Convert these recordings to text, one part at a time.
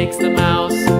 makes the mouse.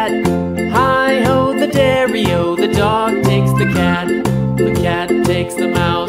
takes them out.